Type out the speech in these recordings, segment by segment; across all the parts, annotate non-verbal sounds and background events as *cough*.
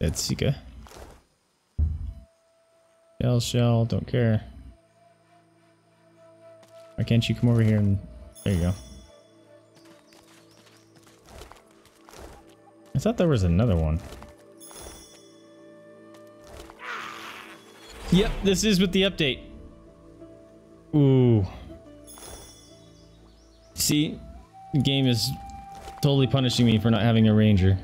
That's Sika. Shell, shell, don't care. Why can't you come over here and... There you go. I thought there was another one. Yep, this is with the update. Ooh. See, the game is totally punishing me for not having a ranger.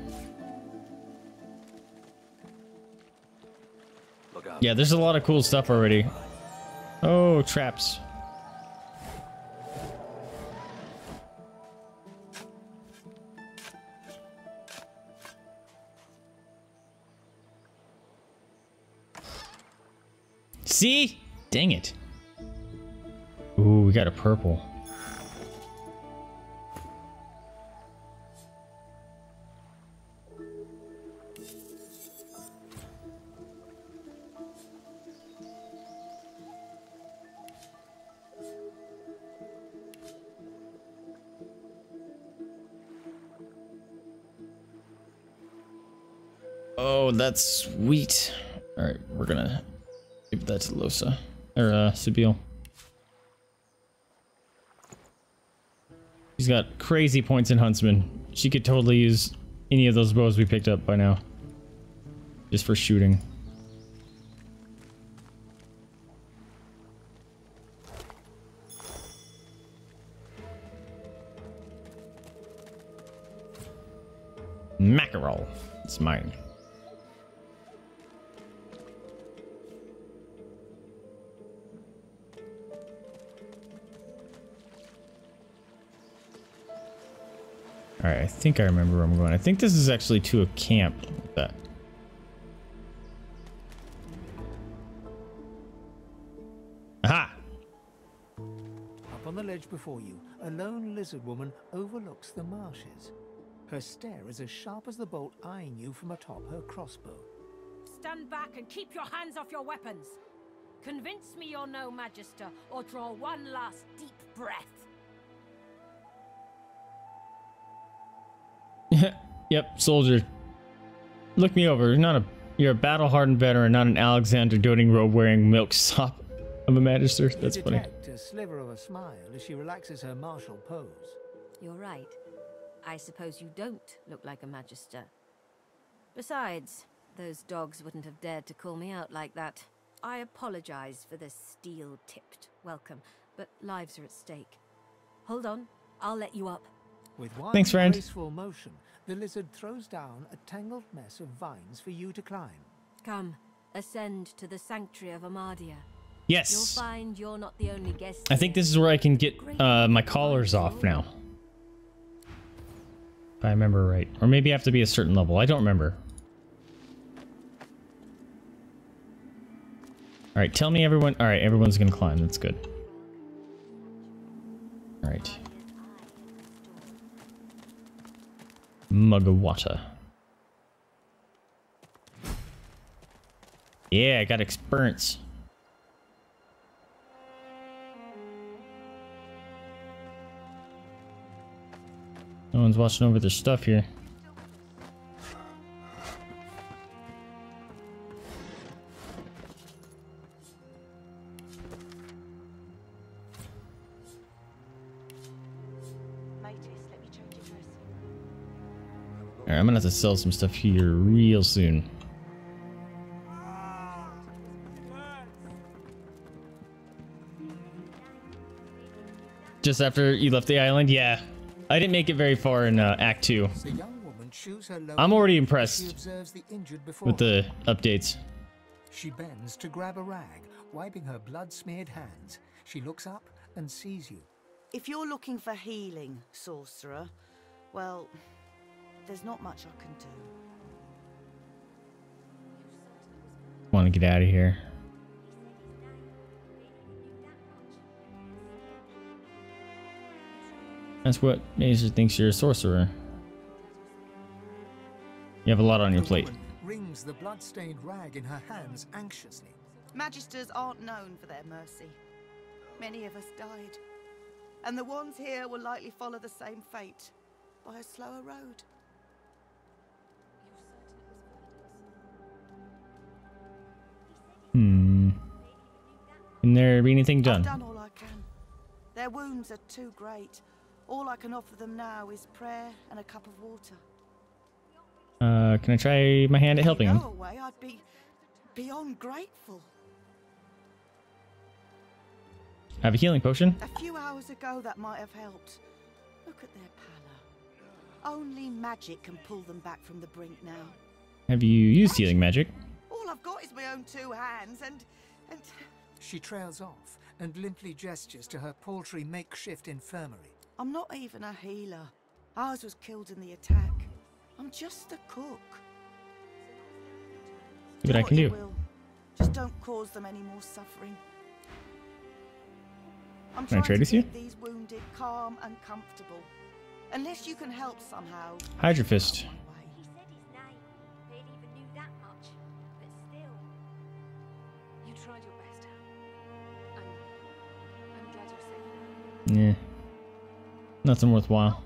Yeah, there's a lot of cool stuff already. Oh, traps. See? Dang it. Ooh, we got a purple. Oh, that's sweet. All right, we're gonna give that to Lohse or uh, Sebille. She's got crazy points in Huntsman. She could totally use any of those bows we picked up by now. Just for shooting. Mackerel. It's mine. Alright, I think I remember where I'm going. I think this is actually to a camp. That. Aha! Up on the ledge before you, a lone lizard woman overlooks the marshes. Her stare is as sharp as the bolt eyeing you from atop her crossbow. Stand back and keep your hands off your weapons. Convince me you're no Magister, or draw one last deep breath. *laughs* yep, soldier. Look me over. You're not a you're a battle-hardened veteran, not an Alexandar doting robe-wearing milksop of a magister. That's you funny. detect a sliver of a smile as she relaxes her martial pose. You're right. I suppose you don't look like a Magister. Besides, those dogs wouldn't have dared to call me out like that. I apologize for this steel-tipped welcome, but lives are at stake. Hold on, I'll let you up. With one Thanks, friend. graceful motion, the lizard throws down a tangled mess of vines for you to climb. Come, ascend to the sanctuary of Amadia. Yes. You'll Yes. find you're not the only guest. I think this is where I can get uh, my collars off now. If I remember right. Or maybe I have to be a certain level. I don't remember. Alright, tell me everyone... Alright, everyone's gonna climb. That's good. Alright. Mug of water. Yeah, I got experience. No one's watching over their stuff here. I'm gonna have to sell some stuff here real soon. Just after you left the island? Yeah. I didn't make it very far in uh, Act 2 The young woman chews her I'm already impressed observes the injured before with the updates. She bends to grab a rag, wiping her blood-smeared hands. She looks up and sees you. If you're looking for healing, sorcerer, well, there's not much I can do. Want to get out of here. That's what Mazer thinks you're a sorcerer. You have a lot on your plate. woman wrings the blood-stained rag in her hands anxiously. Magisters aren't known for their mercy. Many of us died. And the ones here will likely follow the same fate by a slower road. Can there be anything done? I've done? all I can. Their wounds are too great. All I can offer them now is prayer and a cup of water. Uh, can I try my hand at helping him? Go away, I'd be beyond grateful. I have a healing potion. A few hours ago, that might have helped. Look at their pallor. Only magic can pull them back from the brink now. Have you used healing magic? All I've got is my own two hands, and and She trails off and limply gestures to her paltry makeshift infirmary. I'm not even a healer. Ours was killed in the attack. I'm just a cook. What I can do. will. Just don't cause them any more suffering. I'm Can I trying trade to with you? keep these wounded calm and comfortable. Unless you can help somehow. Hydra Fist. Nothing worthwhile.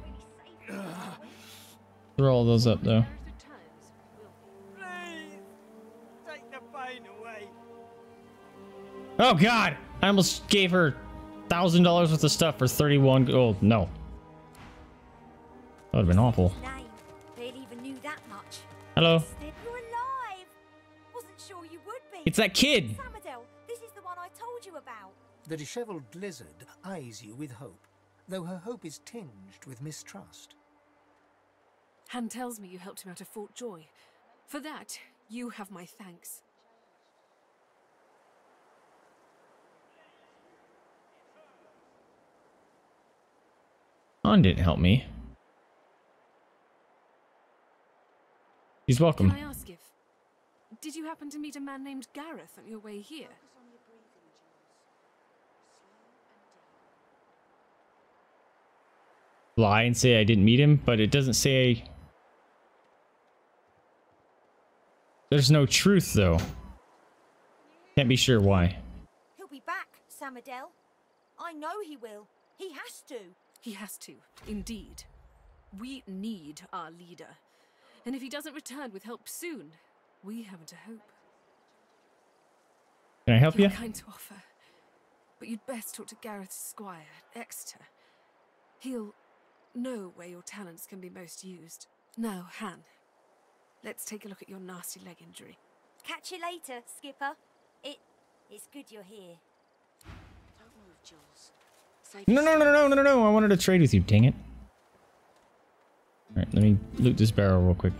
Throw all those up though. Gareth returns, we'll Please, take the pain away. Oh god! I almost gave her thousand dollars worth of stuff for 31 gold. No. That would have been awful. His name. Barely even knew that much. Hello. Still, you're alive. Wasn't sure you would be. It's that kid! Samadel, this is the one I told you about. The dishevelled lizard eyes you with hope, though her hope is tinged with mistrust. Han tells me you helped him out of Fort Joy. For that, you have my thanks. Han didn't help me. He's welcome. Can I ask if... Did you happen to meet a man named Gareth on your way here? Lie and say I didn't meet him, but it doesn't say. There's no truth though. Can't be sure why. He'll be back, Samadel. I know he will. He has to. He has to, indeed. We need our leader. And if he doesn't return with help soon, we haven't a hope. Can I help You're you? kind to offer. But you'd best talk to Gareth's squire, Exter. He'll know where your talents can be most used. Now, Han, let's take a look at your nasty leg injury. Catch you later, Skipper. It. It's good you're here. Don't move, Jules. Save No, no, no, no, no, no, no! I wanted to trade with you. Dang it! All right, let me loot this barrel real quick.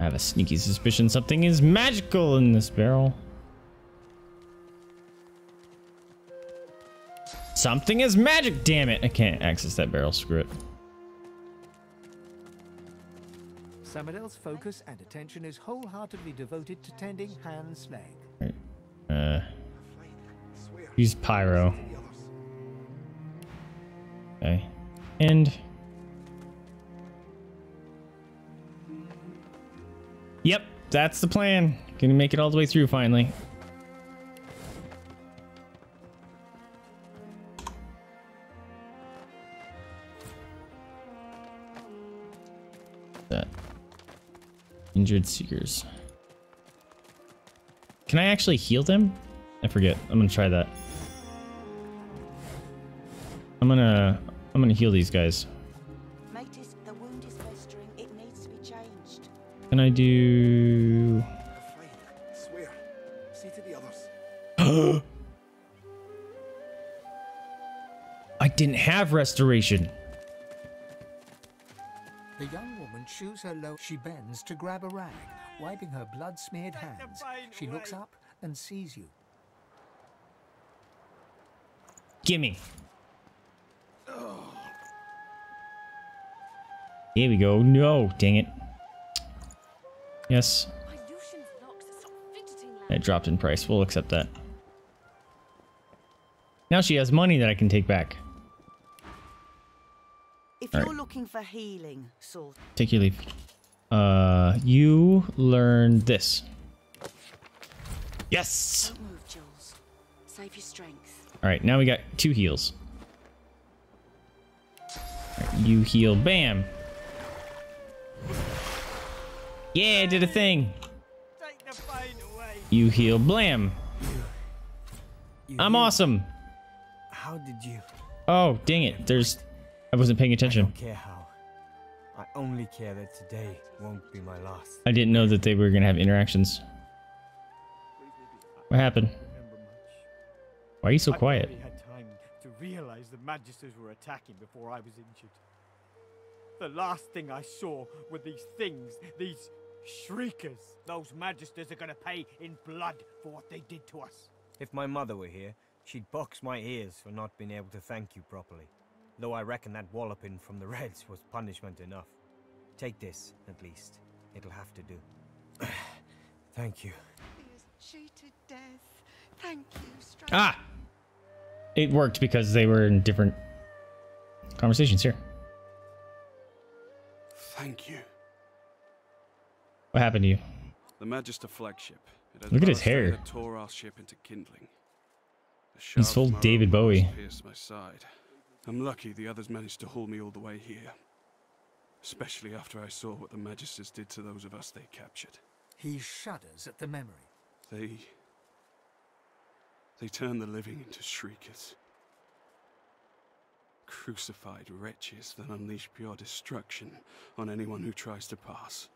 I have a sneaky suspicion something is magical in this barrel. Something is magic, damn it! I can't access that barrel, screw it. Samadel's focus and attention is wholeheartedly devoted to tending Han's leg. Right. Uh, use pyro. Okay. And. Yep, that's the plan. Gonna make it all the way through finally. That. Injured seekers. Can I actually heal them? I forget. I'm gonna try that. I'm gonna I'm gonna heal these guys. Matis, the wound is festering. It needs to be changed. Can I do Fine. Swear. Say to the others. *gasps* I didn't have restoration. Young woman her low. She bends to grab a rag, wiping her blood-smeared hands. She looks up and sees you. Gimme. Here we go. No, dang it. Yes, My Lucian's locks are stop fidgeting loud. it dropped in price. We'll accept that. Now she has money that I can take back. Looking for healing, sort Take your leave. Uh, you learn this. Yes. Don't move, Jules. Save your strength. All right, now we got two heals. All right, you heal, bam. Yeah, I did a thing. Take the pain away. You heal. Blam. You I'm healed- awesome. How did you? Oh, dang it. There's. I wasn't paying I attention. don't care how. I only care that today won't be my last. I didn't know that they were gonna have interactions. What happened? Why are you so I quiet? barely had time to realize the Magisters were attacking before I was injured. The last thing I saw were these things, these shriekers. Those Magisters are gonna pay in blood for what they did to us. If my mother were here, she'd box my ears for not being able to thank you properly. Though I reckon that walloping from the *laughs* Reds was punishment enough. Take this, at least. It'll have to do. *clears throat* thank you. He is cheated death. Thank you, Stranger. Ah! It worked because they were in different conversations here. Thank you. What happened to you? The Magister flagship. It had Look at his hair. that tore our ship into kindling. He's shaft full David Bowie. Pierced my side. I'm lucky the others managed to haul me all the way here. Especially after I saw what the Magisters did to those of us they captured. He shudders at the memory. They. They turned the living into shriekers. Crucified wretches that unleash pure destruction on anyone who tries to pass.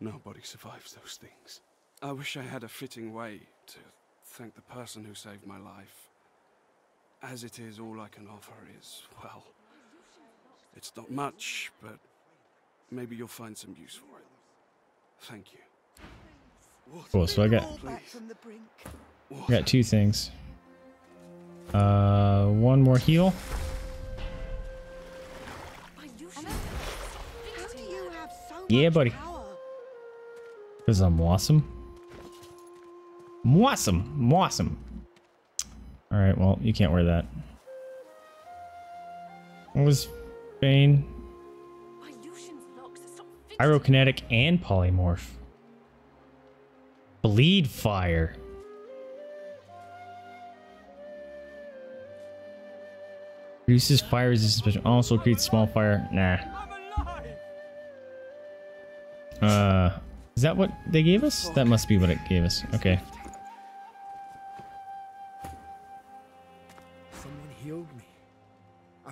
Nobody survives those things. I wish I had a fitting way to thank the person who saved my life. As it is, all I can offer is, well, it's not much, but maybe you'll find some use for it. Thank you. What? Cool, so I got All back from the brink. I got two things. Uh, one more heal. How do you have so Yeah, buddy. Cause I'm awesome. I'm awesome. I'm awesome. All right. Well, you can't wear that. What was Bane? Pyrokinetic and polymorph. Bleed fire. Reduces fire resistance, but also creates small fire. Nah. Uh, is that what they gave us? That must be what it gave us. Okay.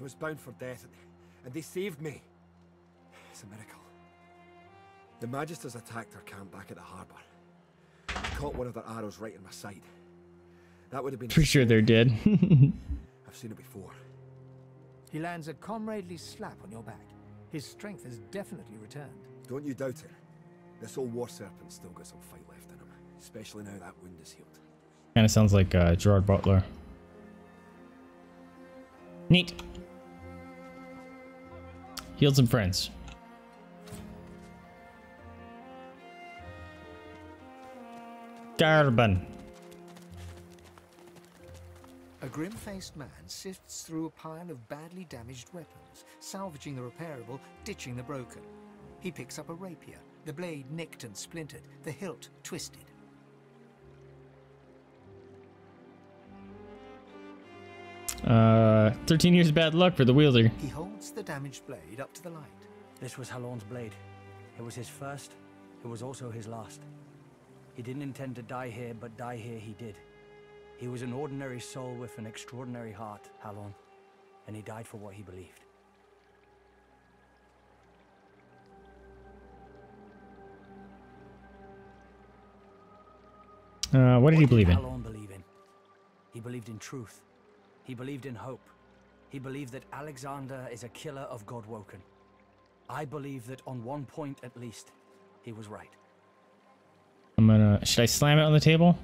Was bound for death, and, and they saved me. It's a miracle. The Magisters attacked our camp back at the harbour. I caught one of their arrows right in my side. That would have been. Pretty sure they're dead. *laughs* I've seen it before. He lands a comradely slap on your back. His strength has definitely returned. Don't you doubt it. This old war serpent still got some fight left in him, especially now that wound is healed. kind of sounds like uh, Gerard Butler. Neat. Healed some friends. Carbon. A grim-faced man sifts through a pile of badly damaged weapons, salvaging the repairable, ditching the broken. He picks up a rapier, the blade nicked and splintered, the hilt twisted. Uh, 13 years of bad luck for the wielder. He holds the damaged blade up to the light. This was Halon's blade. It was his first, it was also his last. He didn't intend to die here, but die here he did. He was an ordinary soul with an extraordinary heart, Halon, and he died for what he believed. Uh, what did he believe in? Halon believe in? He believed in truth. He believed in hope. He believed that Alexandar is a killer of Godwoken. I believe that on one point at least, he was right. I'm gonna. Should I slam it on the table?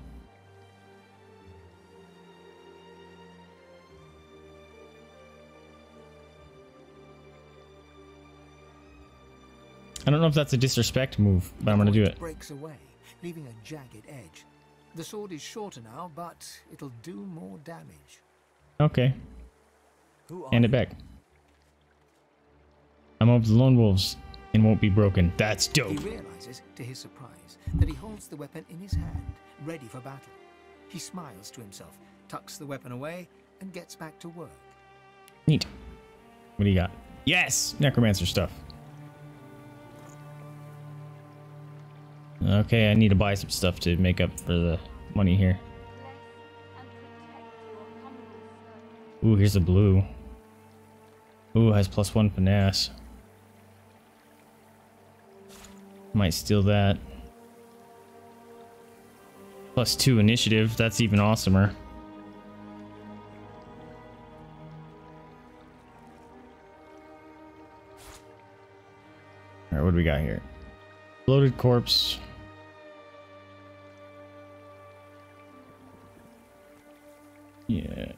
I don't know if that's a disrespect move, but I'm gonna do it. breaks away, leaving a jagged edge. The sword is shorter now, but it'll do more damage. Okay. Hand it back. I'm of the Lone Wolves and won't be broken. That's dope. He dope. realizes, to his surprise, that he holds the weapon in his hand, ready for battle. He smiles to himself, tucks the weapon away, and gets back to work. Neat. What do you got? Yes! Necromancer stuff. Okay, I need to buy some stuff to make up for the money here. Ooh, here's a blue. Ooh, has plus one finesse. Might steal that. Plus two initiative, that's even awesomer. Alright, what do we got here? Bloated corpse. Yeah.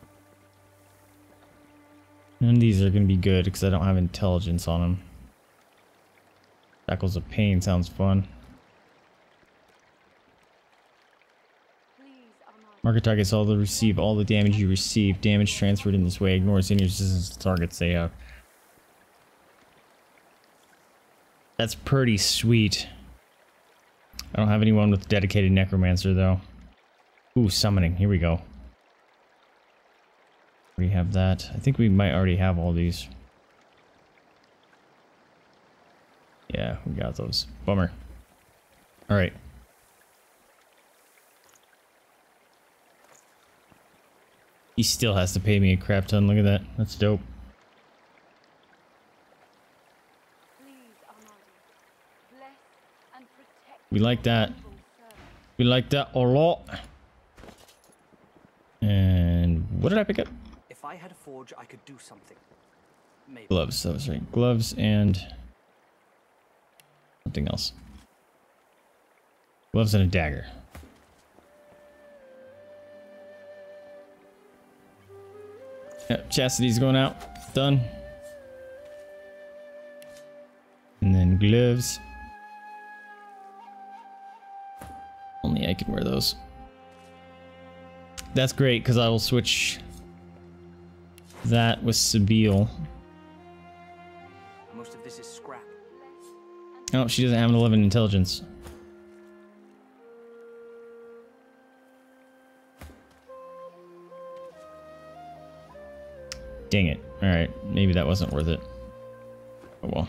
None of these are going to be good because I don't have intelligence on them. Shackles of Pain sounds fun. Market targets all the receive all the damage you receive. Damage transferred in this way ignores any resistance to targets they have. That's pretty sweet. I don't have anyone with dedicated necromancer though. Ooh, summoning. Here we go. We have that. I think we might already have all these. Yeah, we got those. Bummer. All right. He still has to pay me a crap ton. Look at that. That's dope. We like that. We like that a lot. And what did I pick up? If I had a forge, I could do something. Maybe. Gloves. That was right. Gloves and something else. Gloves and a dagger. Yep, chastity's going out. Done. And then gloves. Only I can wear those. That's great because I will switch that with Sabine. Most of this is scrap. Oh, she doesn't have an 11 intelligence. Dang it. Alright, maybe that wasn't worth it. Oh well.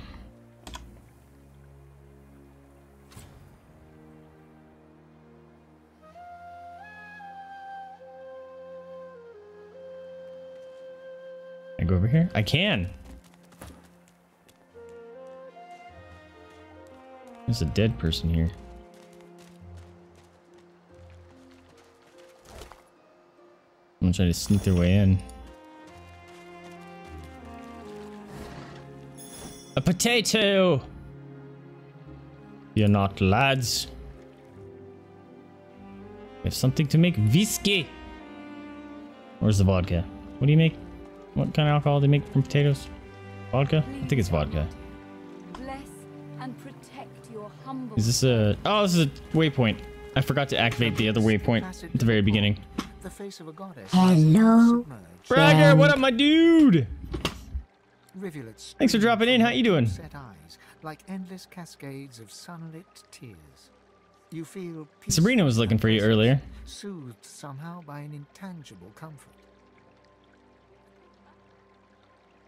I go over here? I can. There's a dead person here. I'm gonna try to sneak their way in. A potato! You're not lads. We have something to make whiskey. Where's the vodka? What do you make? What kind of alcohol do they make from potatoes? Vodka? I think it's vodka. Bless and protect your humble Is this a... Oh, this is a waypoint. I forgot to activate the other waypoint at the very beginning. The face of a goddess. Hello. Bragger, um, what up, my dude? Rivulets. Thanks for dropping in. How you doing? Set eyes, like endless cascades of sunlit tears. You feel Sabrina was looking for you earlier. soothed somehow by an intangible comfort.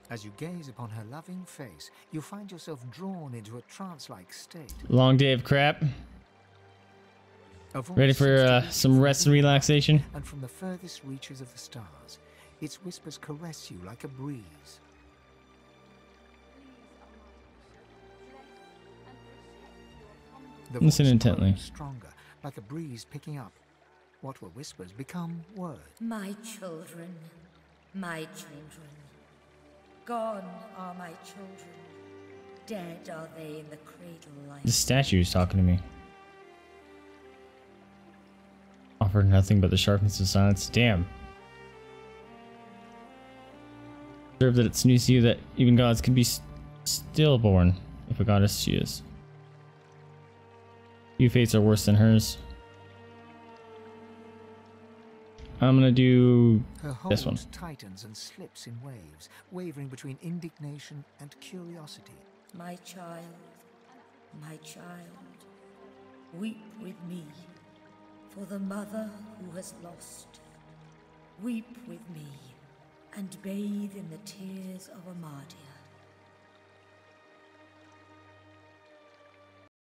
As you gaze upon her loving face, you find yourself drawn into a trance-like state. Long day of crap. Ready for uh, some rest and relaxation? And from the furthest reaches of the stars, its whispers caress you like a breeze. The Listen intently. Stronger, like a breeze picking up. What were whispers become words. My children, my children. Gone are my children. Dead are they in the cradle The statue is talking to me. Offered nothing but the sharpness of silence. Damn. Observe that it's news to you that even gods can be stillborn, if a goddess she is. Few fates are worse than hers. I'm gonna do Her hold this one. tightens and slips in waves, wavering between indignation and curiosity. My child, my child. Weep with me for the mother who has lost. Weep with me and bathe in the tears of Amadi.